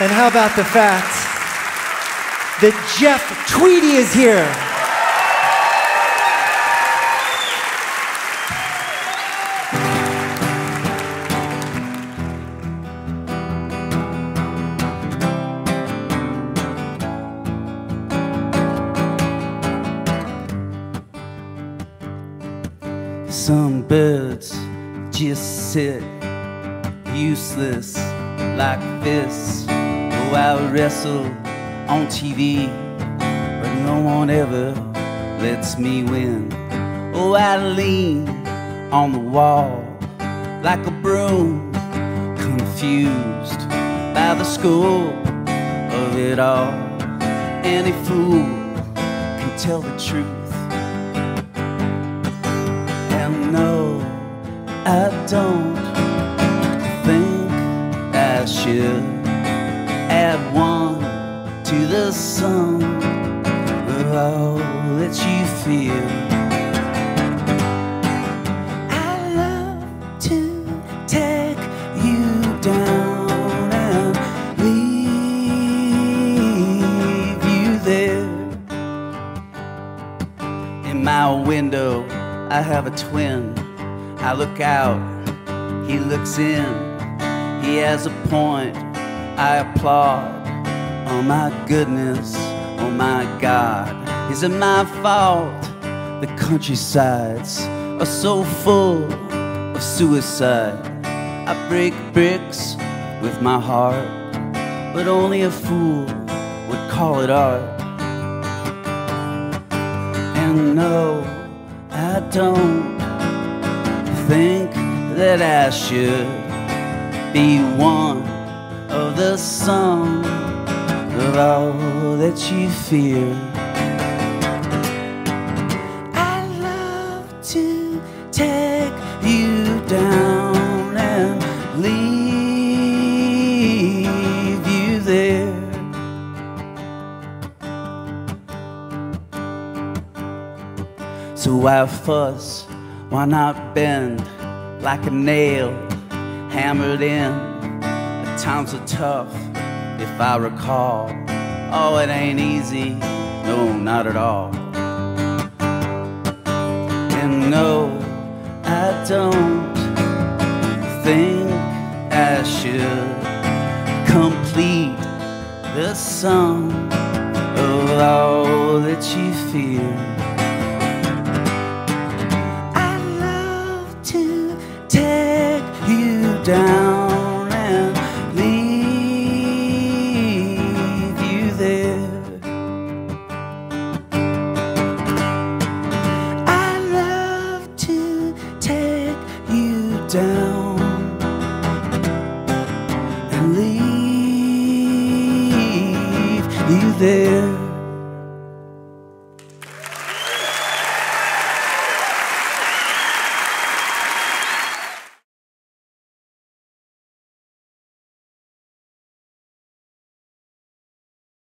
And how about the fact that Jeff Tweedy is here? Some birds just sit useless like this. I wrestle on TV, but no one ever lets me win. Oh, I lean on the wall like a broom, confused by the scope of it all. Any fool can tell the truth. One to the sum of all that you feel. I love to take you down and leave you there. In my window, I have a twin. I look out, he looks in. He has a point, I applaud. Oh my goodness, oh my God, is it my fault? The countrysides are so full of suicide. I break bricks with my heart, but only a fool would call it art. And no, I don't think that I should be one the sum of all that you fear. I love to take you down and leave you there. So why fuss? Why not bend like a nail hammered in? Times are tough, if I recall. Oh, it ain't easy, no, not at all. And no, I don't think I should complete the sum of all that you fear. And leave you there.